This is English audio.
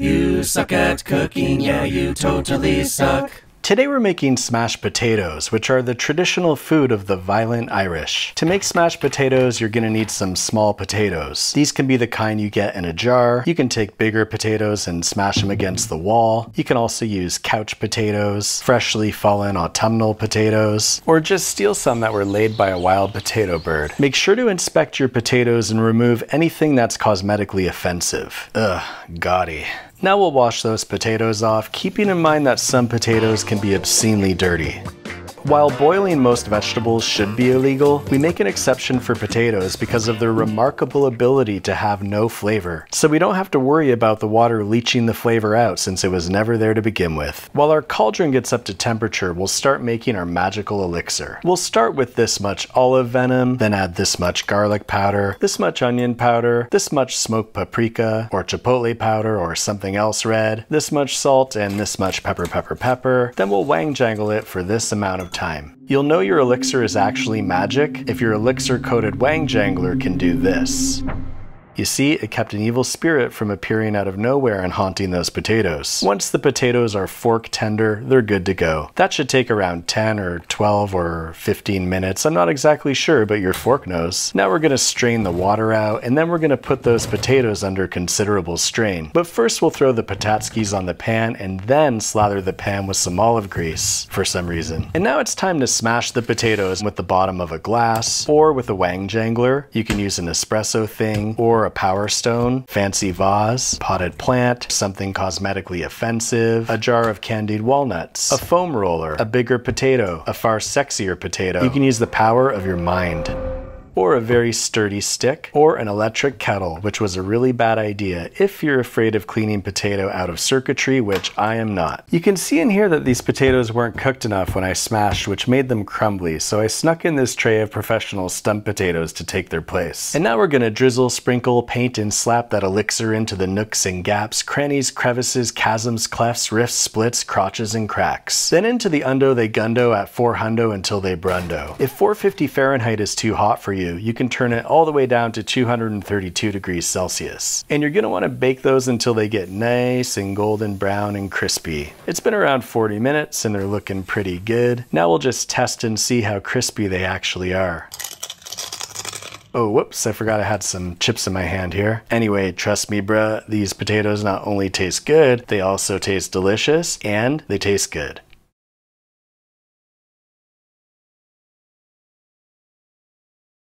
You suck at cooking, yeah, you totally suck. Today we're making smashed potatoes, which are the traditional food of the violent Irish. To make smashed potatoes, you're gonna need some small potatoes. These can be the kind you get in a jar. You can take bigger potatoes and smash them against the wall. You can also use couch potatoes, freshly fallen autumnal potatoes, or just steal some that were laid by a wild potato bird. Make sure to inspect your potatoes and remove anything that's cosmetically offensive. Ugh, gaudy. Now we'll wash those potatoes off, keeping in mind that some potatoes can be obscenely dirty. While boiling most vegetables should be illegal, we make an exception for potatoes because of their remarkable ability to have no flavor. So we don't have to worry about the water leaching the flavor out since it was never there to begin with. While our cauldron gets up to temperature, we'll start making our magical elixir. We'll start with this much olive venom, then add this much garlic powder, this much onion powder, this much smoked paprika, or chipotle powder, or something else red, this much salt, and this much pepper, pepper, pepper. Then we'll wang jangle it for this amount of time. You'll know your elixir is actually magic if your elixir coated Wang Jangler can do this. You see, it kept an evil spirit from appearing out of nowhere and haunting those potatoes. Once the potatoes are fork tender, they're good to go. That should take around 10 or 12 or 15 minutes. I'm not exactly sure, but your fork knows. Now we're gonna strain the water out, and then we're gonna put those potatoes under considerable strain. But first we'll throw the patatskis on the pan and then slather the pan with some olive grease for some reason. And now it's time to smash the potatoes with the bottom of a glass or with a wang jangler. You can use an espresso thing or a power stone, fancy vase, potted plant, something cosmetically offensive, a jar of candied walnuts, a foam roller, a bigger potato, a far sexier potato. You can use the power of your mind or a very sturdy stick, or an electric kettle, which was a really bad idea if you're afraid of cleaning potato out of circuitry, which I am not. You can see in here that these potatoes weren't cooked enough when I smashed, which made them crumbly, so I snuck in this tray of professional stump potatoes to take their place. And now we're gonna drizzle, sprinkle, paint, and slap that elixir into the nooks and gaps, crannies, crevices, chasms, clefts, rifts, splits, crotches, and cracks. Then into the undo they gundo at 4 hundo until they brundo. If 450 Fahrenheit is too hot for you, you, can turn it all the way down to 232 degrees Celsius. And you're gonna wanna bake those until they get nice and golden brown and crispy. It's been around 40 minutes and they're looking pretty good. Now we'll just test and see how crispy they actually are. Oh, whoops, I forgot I had some chips in my hand here. Anyway, trust me, bruh, these potatoes not only taste good, they also taste delicious and they taste good.